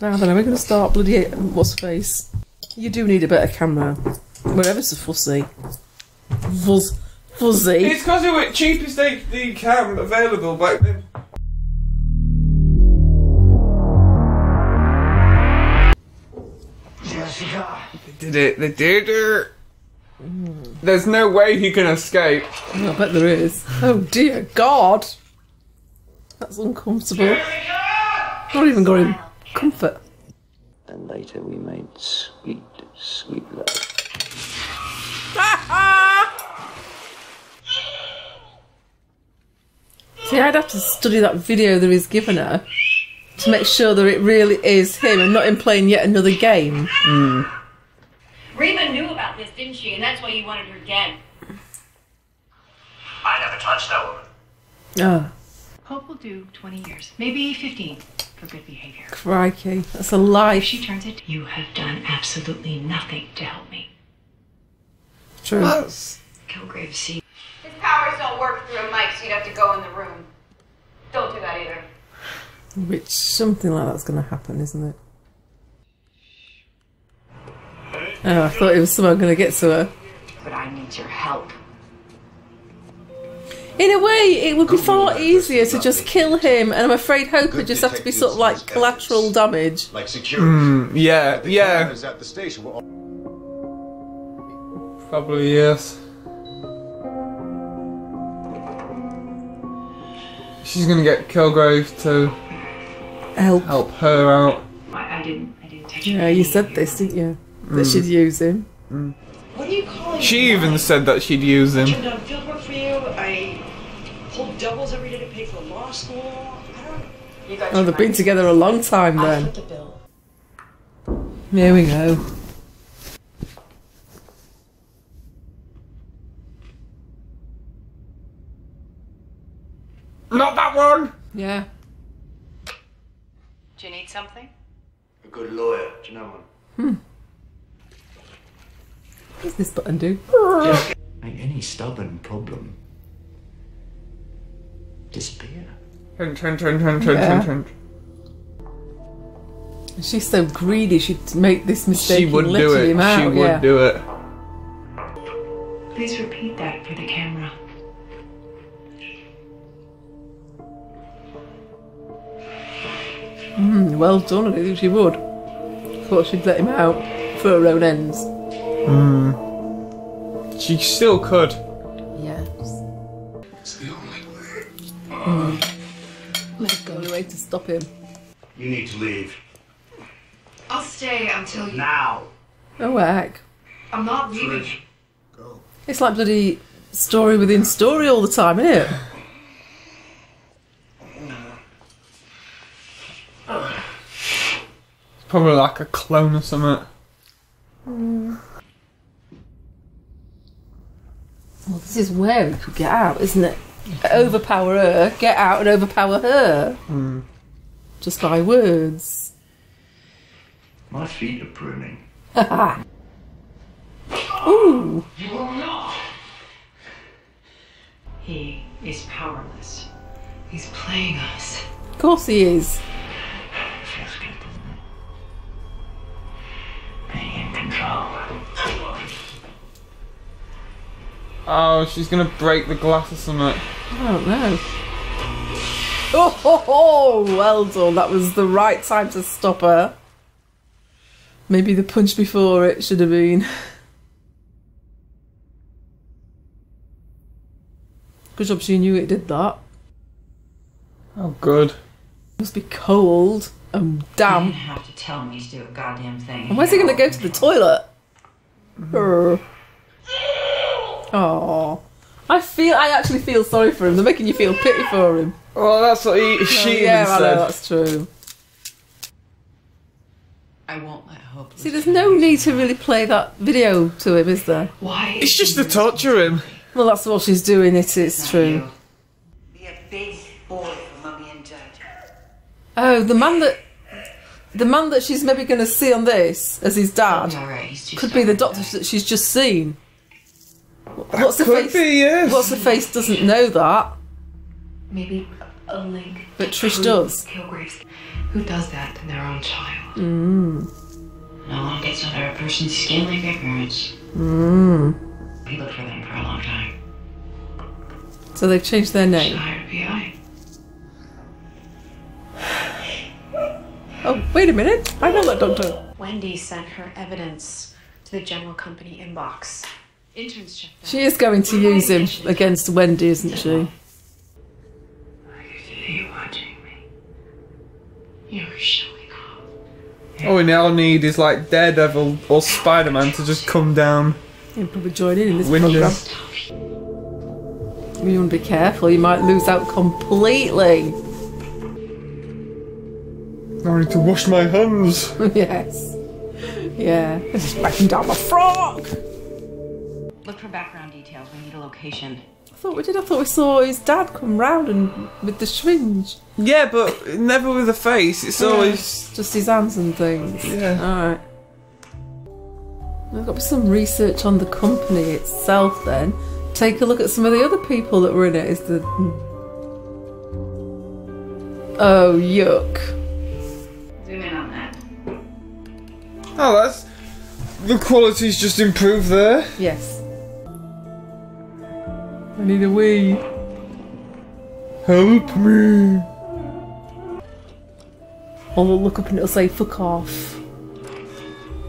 Now then, are we going to start bloody what's face? You do need a better camera. We're ever so fussy. Fuzz, fuzzy. It's because it was cheapest HD cam available back then. Jessica. They did it. They did it. There's no way he can escape. Oh, I bet there is. Oh dear God, that's uncomfortable. Not even got him comfort. And later we made sweet, sweet love. See, I'd have to study that video that he's given her to make sure that it really is him and not him playing yet another game. Hmm. Reva knew about this, didn't she? And that's why you wanted her dead. I never touched that woman. Oh, Hope will do 20 years, maybe 15 for good behavior. crikey, that's a lie. If she turns it, you have done absolutely nothing to help me. True. That's Kilgrave, see. His powers don't work through a mic, so you'd have to go in the room. Don't do that either. Which something like that's going to happen, isn't it? Oh, I thought it was someone going to get to her. But I need your help. In a way, it would be far easier to just kill him, and I'm afraid Hope would just have to be sort of like collateral damage. Like security. Hmm, yeah, The yeah. cameras at the station Probably yes. She's gonna get Kilgrave to Help. help her out. I, I didn't. I didn't touch Yeah, you said this, didn't you? That hmm. she'd use him. Hmm. What are you calling She even said that she'd use him. turned down field work for you. I pulled doubles every day to pay for law school. I don't. You got Oh, they've been together a long time then. foot the bill. Here we go. Not that one! Yeah. Do you need something? A good lawyer, do you know one? Hmm. What does this button do? Make any stubborn problem disappear. Yeah. hint, hint. She's so greedy, she'd make this mistake She and would do it. him out. She would yeah. do it. Please repeat that for the camera. Mm, well done, I didn't think she would. Thought she'd let him out for her own ends. She still could. To stop him. You need to leave. I'll stay until you. Now. Oh heck. I'm not leaving. Go. It's like bloody story within story all the time, isn't it? It's probably like a clone or something. Well, this is where we could get out, isn't it? Overpower her, get out and overpower her. Hmm. Just by words. My feet are pruning. Ooh. You will not. He is powerless. He's playing us. Of course he is. Feels good, doesn't it? Being in control. Oh, she's gonna break the glass or something. Oh, I don't know. Oh, ho, ho, well done. That was the right time to stop her. Maybe the punch before it should have been. Good job she knew it did that. Oh, good. Must be cold and You damp. have to tell me to do a goddamn thing. And where's he going to go to the toilet? Oh, I feel. I actually feel sorry for him. They're making you feel pity for him. Well, that's what he, oh, she Oh, even yeah, I know, said. that's true. I won't let Hope. See, there's no need to really play that video to him, is there? Why? It's just to torture him. Well, that's what she's doing. It is true. Be a big boy for Mummy and Dad. Oh, the man that the man that she's maybe going to see on this as his dad All right, he's could be the doctor that she's just seen. What's the face? be, yes. What's the face doesn't know that, Maybe a link. but Trish does. Kilgrave's. Who does that to their own child? Mm. No one gets under a person's skin like their parents. Mm. We looked for them for a long time. So they've changed their name. hired. Oh, wait a minute. I know that doctor. Wendy sent her evidence to the general company inbox. Interns checked. She is going to use him against Wendy, isn't she? Are you watching me? You're showing off. All we now need is like Daredevil or Spider Man to just come down He'll probably join in in this window. program. You want to be careful. You might lose out completely. I need to wash my hands. yes. Yeah. It's just backing down my frock. Look for background details. We need a location. I thought we did. I thought we saw his dad come round and with the syringe. Yeah, but never with a face. It's always Just his hands and things. yeah. Alright. There's got to be some research on the company itself then. Take a look at some of the other people that were in it. Is the. Hmm. Oh, yuck. Zoom in on that. Oh, that's the quality's just improved there. Yes. I need a wee. Help me. Or they'll look up and it'll say fuck off.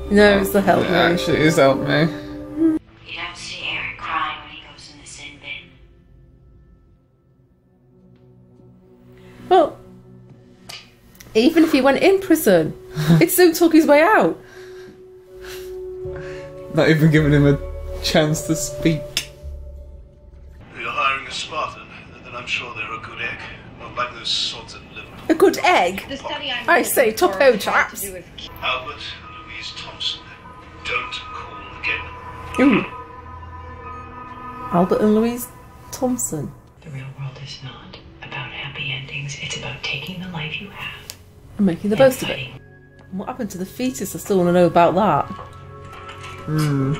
No, it's the help It me. actually is help me. You don't see Eric crying when he goes in the sin bin. Well, even if he went in prison, it soon took his way out. Not even giving him a chance to speak. Egg. The study I'm I say, looking top for hoe had to chaps. Albert and Louise Thompson. Don't call again. Ooh. Albert and Louise Thompson. The real world is not about happy endings. It's about taking the life you have I'm making the and most of it. fighting. What happened to the fetus? I still want to know about that. Hmm.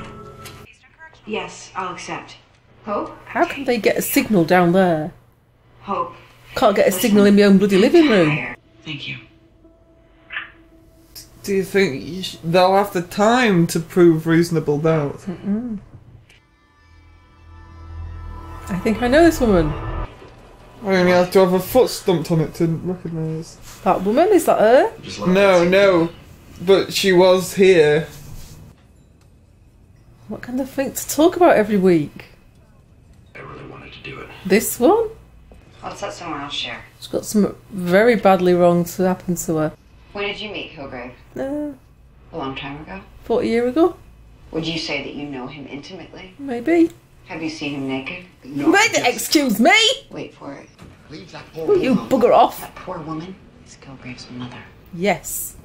Yes, I'll accept. Hope? How can they get a signal down there? Hope. Can't get a signal in my own bloody living room. Thank you. Do you think you sh- they'll have the time to prove reasonable doubt? I think I know this woman. I only have to have a foot stumped on it to recognise. That woman? Is that her? No, no. But she was here. What kind of thing to talk about every week? I really wanted to do it. This one? Let's let someone else share. She's got something very badly wrong to happen to her. When did you meet Kilgrave? Uh, A long time ago? 40 year ago? Would you say that you know him intimately? Maybe. Have you seen him naked? Wait, excuse me! Wait for it. Leave that Will you bugger off? That poor woman is Kilgrave's mother. Yes.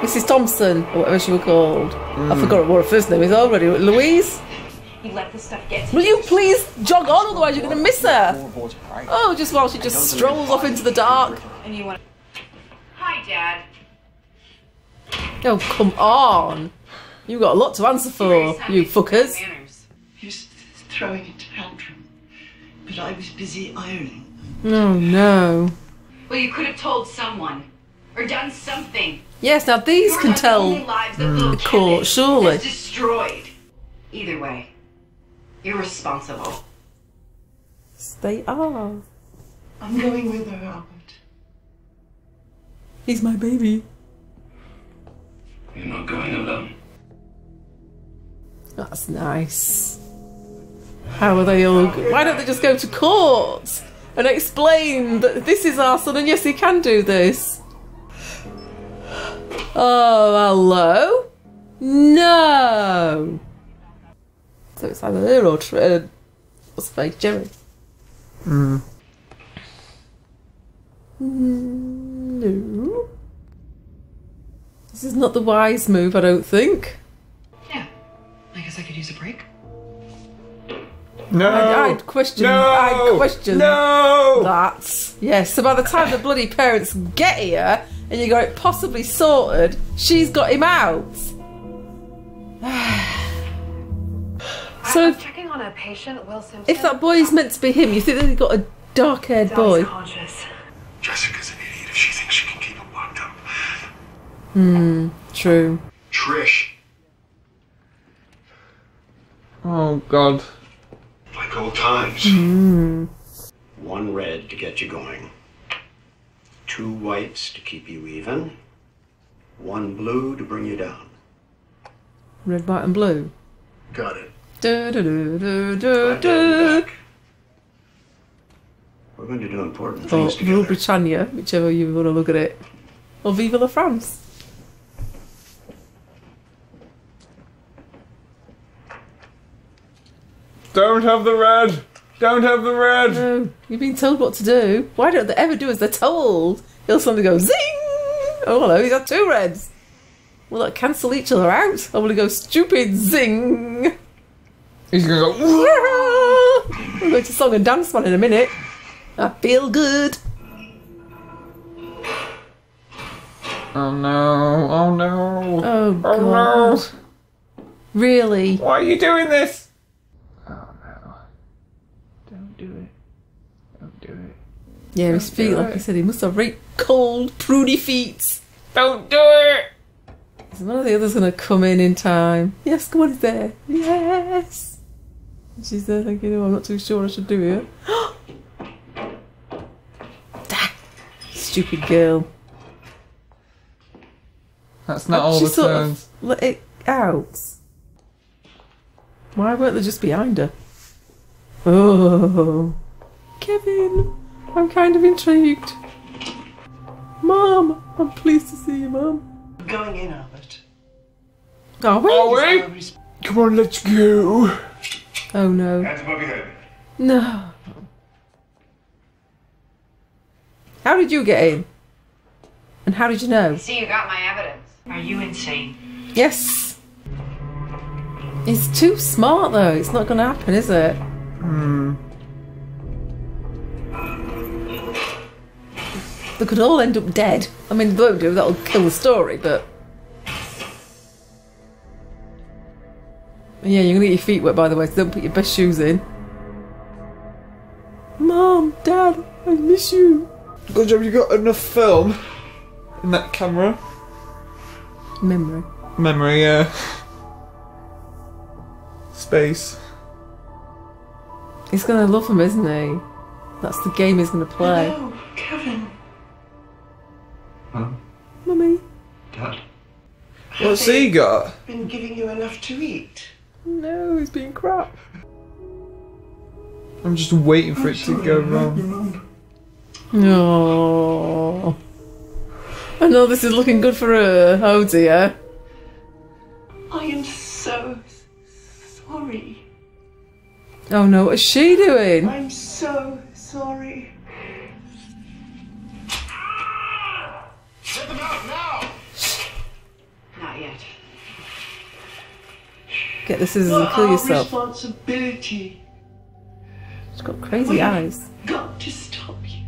Mrs. Thompson, or whatever she was called. I forgot what her first name is already. Louise? You let this stuff get to Will you please jog on, otherwise you're going to miss her. Oh, just while she just strolls off into the dark. and you want Hi, Dad. Oh, come on. You've got a lot to answer for, you fuckers. manners. He was throwing a tantrum, but I was busy ironing. Oh, no. Well, you could have told someone or done something. Yes, now these You're can like the only tell lives that little the court, surely. destroyed. Either way, you're responsible. They are. I'm going with her, Albert. He's my baby. You're not going alone. That's nice. How are they all? Why don't they just go to court and explain that this is our son and yes, he can do this? Oh, hello? No! So it's either her or Tr- uh, what's the face? Jeri. Hmm. No. This is not the wise move, I don't think. Yeah. I guess I could use a break. No. I, I'd question. No. I'd question No. that. Yes. So by the time the bloody parents get here and you got it possibly sorted, she's got him out. so I'm if, checking on a patient, Will Simpson. if that boy is meant to be him, you think that he got a dark haired boy. conscious. Jessica's an idiot if she thinks she can keep him locked up. Hmm, true. Trish, Oh god. like old times. Hmm. One red to get you going. Two whites to keep you even. One blue to bring you down. Red, white, and blue. Got it. Du, du, du, du, du, Glad to have you du. We're going to do important Or things Rule. Britannia, whichever you want to look at it. Or Viva la France. Don't have the red! Don't have the red! No, you've been told what to do. Why don't they ever do as they're told? He'll suddenly go zing! Oh, hello, he's had two reds. Will that cancel each other out? Or will he go stupid zing? He's gonna go. "Whoa." We'll go to Song and Dance one in a minute. I feel good. Oh no, oh no. Oh, God. Oh no. Really? Why are you doing this? Oh no. Don't do it. Don't do it. Yeah, his feet, like I said, he must have very cold, prudy feet. Don't do it! Is one of the others going to come in in time? Yes, come on, he's there. Yes. And She's there thinking, oh, I'm not too sure I should do it. Ah, Stupid girl. That's not Why all she the sort of turns. Let it out. Why weren't they just behind her? Oh, Kevin, I'm kind of intrigued. Mom, I'm pleased to see you, Mom. Going in, Albert. Oh, wait. Oh wait! Come on, let's go. Oh no. Hands above your head. No. How did you get in? And how did you know? See, you got my evidence. Are you insane? Yes. It's too smart though. It's not going to happen, is it? Hmm. They could all end up dead. I mean, they won't do. That'll kill the story, but. Yeah, you're gonna get your feet wet, by the way, so don't put your best shoes in. Mom, Dad, I miss you. Good job you got enough film in that camera. Memory. Memory, yeah. Space. He's gonna love him, isn't he? That's the game he's gonna play. Oh, Kevin. Mummy. Dad. What's he got? Been giving you enough to eat. No, he's being crap. I'm just waiting for it to go wrong. No. Oh. I know this is looking good for her. Oh dear. I am so sorry. Oh no, what is she doing? I'm so Get the scissors Not and kill our yourself. responsibility. She's got crazy We- eyes. Got to stop you.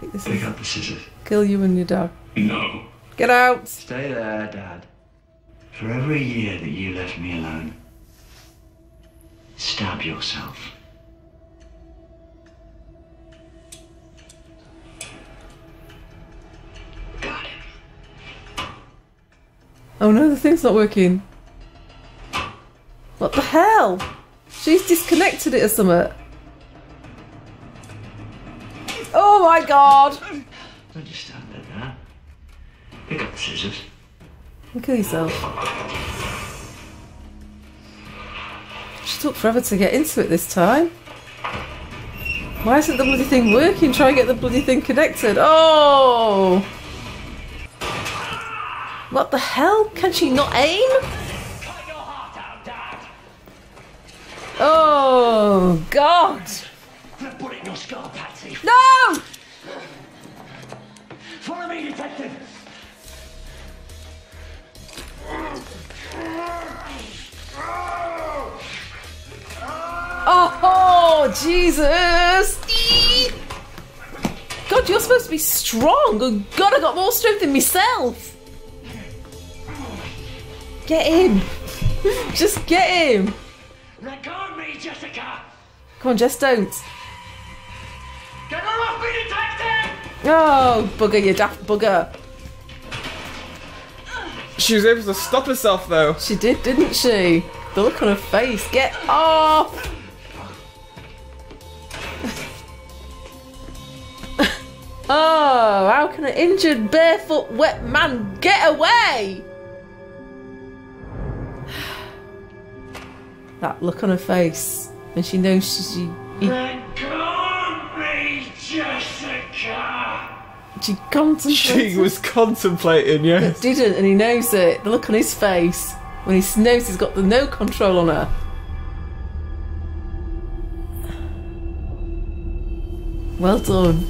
Pick the Pick scissors. up the scissors. Kill you and your dog. No. Get out! Stay there, Dad. For every year that you left me alone, stab yourself. Got him. Oh no, the thing's not working. What the hell? She's disconnected it or something. Oh my god! Don't just stand there. Pick up the scissors. Kill yourself. She took forever to get into it this time. Why isn't the bloody thing working? Try and get the bloody thing connected. Oh! What the hell? Can she not aim? Oh, God! Put it in your skull, Patsy. No! Follow me, detective. Oh, Jesus! God, you're supposed to be strong. Oh, God, I got more strength than myself. Get him. Just get him. Let go of me, Jessica. Come on, Jess, don't. Get her off me, detective! Oh, bugger, you daft bugger. She was able to stop herself though. She did, didn't she? The look on her face. Get off! oh, how can an injured, barefoot, wet man get away? that look on her face when she knows she. He, Let go of me, Jessica! she contemplated. She was contemplating, yes. didn't, and he knows it. The look on his face when he knows he's got the no control on her. Well done.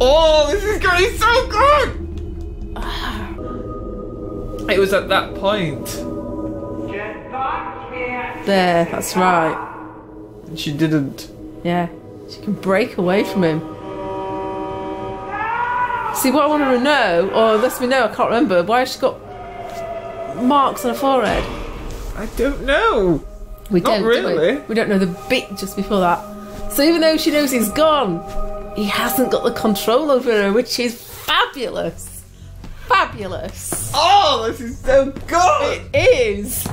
Oh, this is going so good! It was at that point. Get back here! There, that's right. She didn't. Yeah, she can break away from him. See, what I want to know, or lets me know, I can't remember, why has she got marks on her forehead? I don't know. We Not don't, do really. we? we don't know the bit just before that. So even though she knows he's gone, he hasn't got the control over her, which is fabulous. Fabulous. Oh, this is so good! It is.